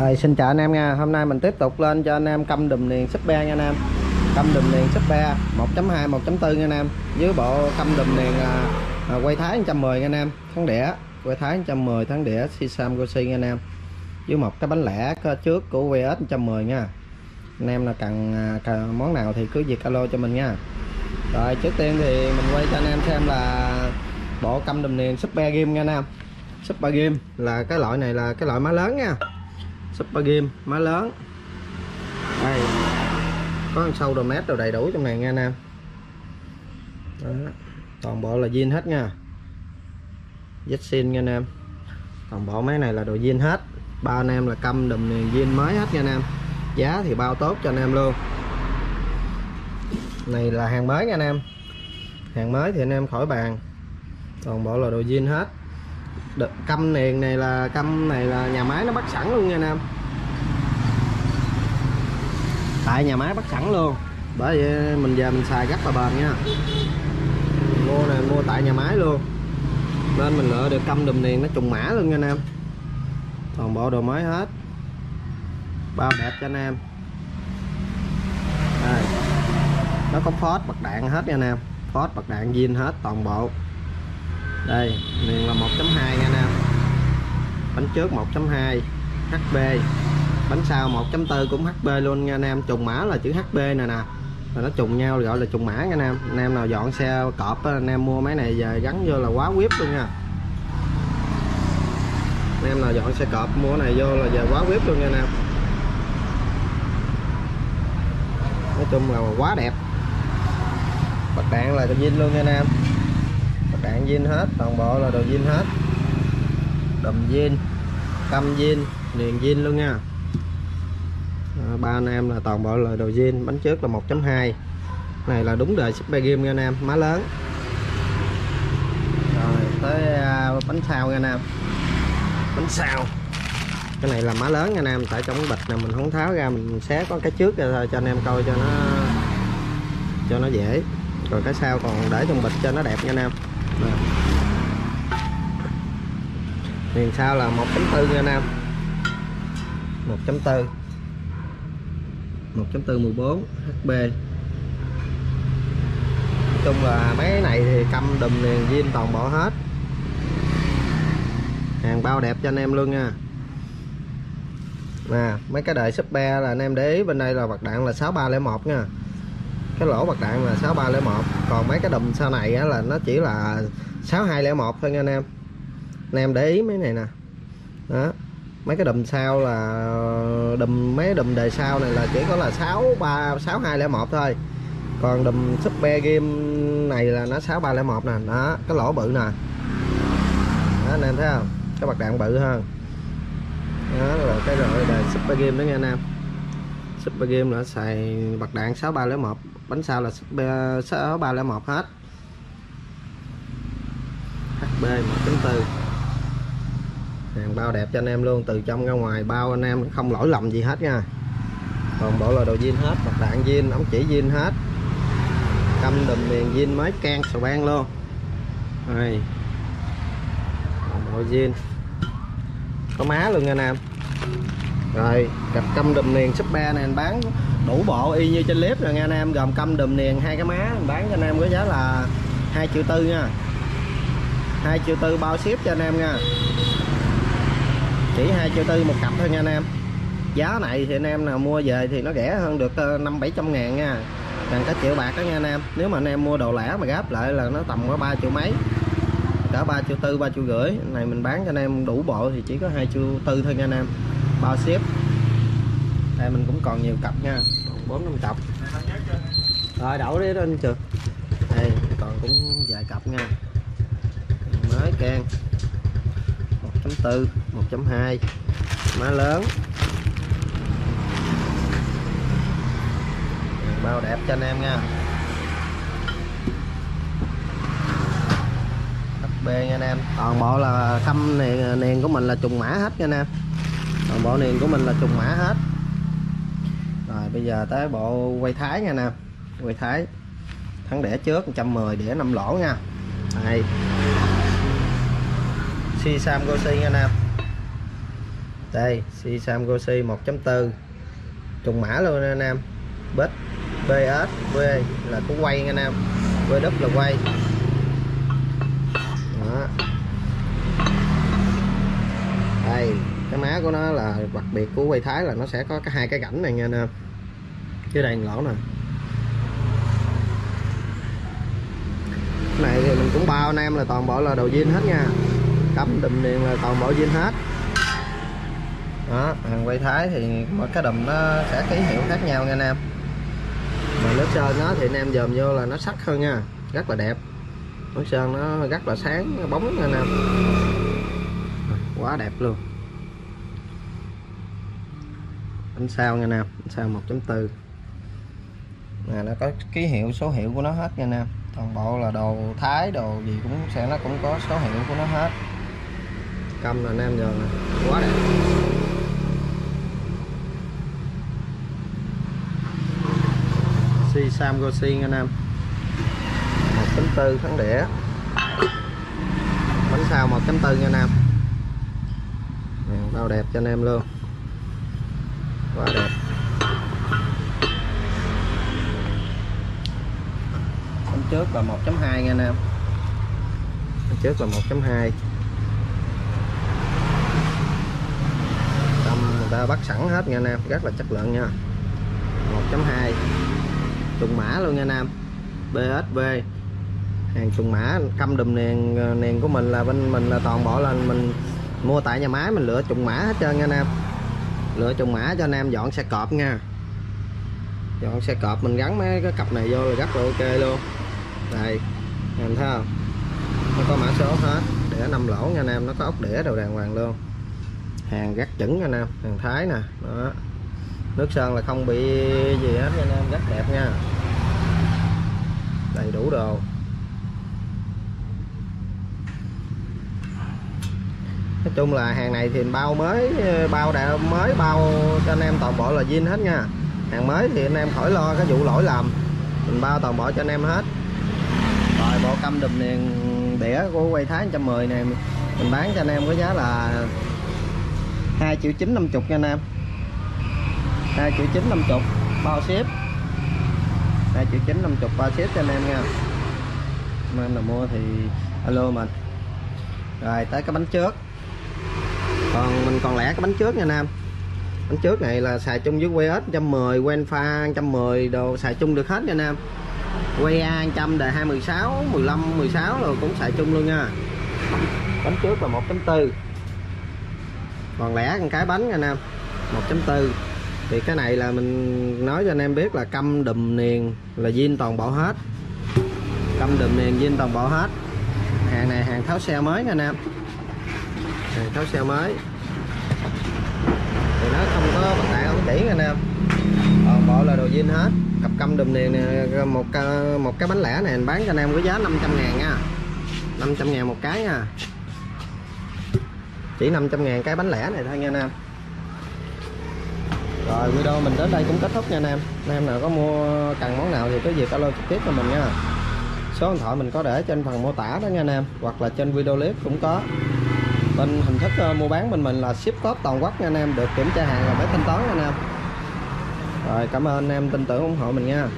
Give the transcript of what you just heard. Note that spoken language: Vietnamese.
Rồi xin chào anh em nha. Hôm nay mình tiếp tục lên cho anh em câm đùm niền super nha anh em. Câm đùm niền super 1.2 1.4 nha anh em. Dưới bộ câm đùm niền à, à, quay thái 110 nha anh em. Tháng đĩa quay thái 110 tháng đĩa Sisam Goshi nha anh em. Dưới một cái bánh lẻ cơ trước của VS 110 nha. Anh em là cần, à, cần món nào thì cứ việc alo cho mình nha. Rồi trước tiên thì mình quay cho anh em xem là Bộ câm đùm niền super game nha anh em. Super game là cái loại này là cái loại má lớn nha. Super game, má lớn. Đây. Có con sâu đồ mét đồ đầy đủ trong này nha anh em Đó. toàn bộ là zin hết nha. Xin nha anh em toàn bộ máy này là đồ zin hết. Ba anh em là câm đùm niềng zin mới hết nha anh em giá thì bao tốt cho anh em luôn. Này là hàng mới nha anh em hàng mới thì anh em khỏi bàn. Toàn bộ là đồ zin hết. Đợt căm niền này là căm này là nhà máy nó bắt sẵn luôn nha anh em. Tại nhà máy bắt sẵn luôn. Bởi vậy mình về mình xài rất là bền nha. Mua này mua tại nhà máy luôn. Nên mình lựa được căm đùm niền nó trùng mã luôn nha anh em. Toàn bộ đồ mới hết. Bao đẹp cho anh em. Đây. Nó có phốt bật đạn hết nha anh em. Phốt, bật đạn, zin hết toàn bộ đây niền là 1.2 nha anh em. Bánh trước 1.2 HB bánh sau 1.4 cũng HB luôn nha anh em. Trùng mã là chữ HB nè nè. Là nó trùng nhau, gọi là trùng mã nha anh em. Anh em nào dọn xe cọp anh em mua máy này về gắn vô là quá whip luôn nha. Anh em nào dọn xe cọp, mua này vô là về quá whip luôn nha anh em. Nói chung là quá đẹp. Bật đạn là zin luôn nha anh em đạn zin hết, toàn bộ là đồ zin hết. Đùm zin căm zin liền zin luôn nha. À, ba anh em là toàn bộ là đồ zin. Bánh trước là 1.2 này là đúng đời super game nha anh em, má lớn. Rồi, tới à, bánh sau nha anh em. Bánh sau cái này là má lớn nha anh em, tại trong cái bịch này mình không tháo ra, mình xé có cái trước ra thôi cho anh em coi cho nó cho nó dễ. Rồi cái sau còn để trong bịch cho nó đẹp nha anh em. Nè. Sau là 1.4 nha Nam 1.4 1.4 14 HP Nói chung là máy này thì căm đùm liền zin toàn bộ hết. Hàng bao đẹp cho anh em luôn nha. Nè, mấy cái đời super là anh em để ý, bên đây là vật đạn là 6301 nha cái lỗ bạc đạn là 6301 còn mấy cái đùm sau này á, là nó chỉ là 6201 thôi nha anh em. Anh em để ý mấy này nè. Đó. Mấy cái đùm sau là đùm mấy đùm đề sau này là chỉ có là 63 6201 thôi. Còn đùm super game này là nó 6301 nè. Đó cái lỗ bự nè. Đó anh em thấy không? Cái bạc đạn bự hơn. Đó là cái rồi đề super game đó nha anh em super game là xài bạc đạn 6301 bánh sau là super 6301 hết. HB 1.4 hàng bao đẹp cho anh em luôn, từ trong ra ngoài bao anh em không lỗi lầm gì hết nha. Toàn bộ là đồ zin hết bạc đạn zin, ống chỉ zin hết. Căm đùm miền zin mới can sầu ban luôn. Đây. Toàn bộ zin. Có má luôn nha anh em rồi, cặp căm đùm niền ba này anh bán đủ bộ y như trên clip rồi nha anh em. Gồm căm đùm niền hai cái má, anh bán cho anh em với giá là hai triệu tư nha. Hai triệu tư bao ship cho anh em nha. Chỉ hai triệu tư một cặp thôi nha anh em. Giá này thì anh em nào mua về thì nó rẻ hơn được ờ, 5 700 ngàn nha. Gần cả triệu bạc đó nha anh em. Nếu mà anh em mua đồ lẻ mà gáp lại là nó tầm có ba triệu mấy. Cả ba triệu tư, ba triệu rưỡi. Này mình bán cho anh em đủ bộ thì chỉ có hai triệu tư thôi nha anh em bao ship. Đây, mình cũng còn nhiều cặp nha. Còn bốn, năm cặp. Rồi, đậu đi đó anh trường đây, còn cũng vài cặp nha. Mới can. 1.4 1.2 má lớn. Bao đẹp cho anh em nha. B nha anh em. Toàn bộ là căm niền niền của mình là trùng mã hết nha anh em còn bộ niền của mình là trùng mã hết. Rồi, bây giờ tới bộ quay thái nha nè. Quay thái. Thắng đẻ trước 110 đĩa 5 lỗ nha. Đây. Si sam gosi nha anh đây, si sam gosi 1.4 trùng mã luôn nha nam bếp bs v là có quay nha nam em. V đúp là quay. Đó. Đây cái má của nó là đặc biệt của quay thái là nó sẽ có cái hai cái rãnh này nha anh em chứ đây lỗ nè. Này thì mình cũng bao anh em là toàn bộ là đồ zin hết nha. Cắm đùm liền là toàn bộ zin hết. Đó, hàng quay thái thì mỗi cái đùm nó sẽ ký hiệu khác nhau nha anh em. Mà nước sơn nó thì anh em dòm vô là nó sắc hơn nha. Rất là đẹp. Nước sơn nó rất là sáng bóng nha anh em. Quá đẹp luôn. Ánh sao nha anh em ánh sao 1.4 nè nó có ký hiệu số hiệu của nó hết nha em toàn bộ là đồ thái đồ gì cũng sẽ nó cũng có số hiệu của nó hết. Cầm là em giờ quá đẹp. Si sam gosi nha em 1.4 thắng đĩa bánh sao 1.4 nha nè, bao đẹp cho anh em luôn quá đẹp. Hôm trước là 1.2 nha anh em. Hôm trước là 1.2 tâm người ta bắt sẵn hết nha anh em, rất là chất lượng nha. 1.2 trùng mã luôn nha anh em. BSV hàng trùng mã căm đùm nền nền của mình là bên mình là toàn bộ là mình mua tại nhà máy, mình lựa trùng mã hết trơn nha anh em lựa trùng mã cho anh em dọn xe cọp nha. Dọn xe cọp, mình gắn mấy cái cặp này vô là rất là ok luôn. Đây anh thấy không? Nó có mã số hết, để năm lỗ nha anh em, nó có ốc đĩa đầu đàng hoàng luôn. Hàng gắt chuẩn nha anh em, hàng thái nè. Đó. Nước sơn là không bị gì hết nha anh em, rất đẹp nha. Đầy đủ đồ. Nói chung là hàng này thì bao mới, bao đã mới, bao cho anh em toàn bộ là zin hết nha. Hàng mới thì anh em khỏi lo cái vụ lỗi làm mình bao toàn bộ cho anh em hết. Rồi, bộ câm đùm niền đĩa của quay thái 110 này mình bán cho anh em có giá là 2 triệu 950 nha anh em. 2 triệu 950 bao ship. 2 triệu 950 bao ship cho anh em nha. Anh em nào mua thì alo mình. Rồi, tới cái bánh trước còn mình còn lẻ cái bánh trước nha nam. Bánh trước này là xài chung với QS 110 quen pha 110 đồ xài chung được hết nha nam. Quay A 100 đề 216 15 16 rồi cũng xài chung luôn nha. Bánh trước là 1.4 còn lẻ con cái bánh nha nam 1.4 thì cái này là mình nói cho anh em biết là câm đùm niền là zin toàn bộ hết. Câm đùm niền zin toàn bộ hết. Hàng này hàng tháo xe mới nha anh em hàng tháo xe mới. Thì nó không có bằng tải ống chỉ nha anh em. Toàn bộ là đồ zin hết. Cặp câm đùm niền này, một một cái bánh lẻ này mình bán cho anh em với giá 500 ngàn nha. 500 ngàn một cái nha. Chỉ 500 ngàn cái bánh lẻ này thôi nha anh em. Rồi video mình đến đây cũng kết thúc nha anh em. Anh em nào có mua cần món nào thì cứ việc alo trực tiếp cho mình nha. Số điện thoại mình có để trên phần mô tả đó nha anh em hoặc là trên video clip cũng có bên hình thức ờ, mua bán bên mình là ship top toàn quốc nha anh em, được kiểm tra hàng và mới thanh toán nha anh em. Rồi, cảm ơn anh em tin tưởng ủng hộ mình nha.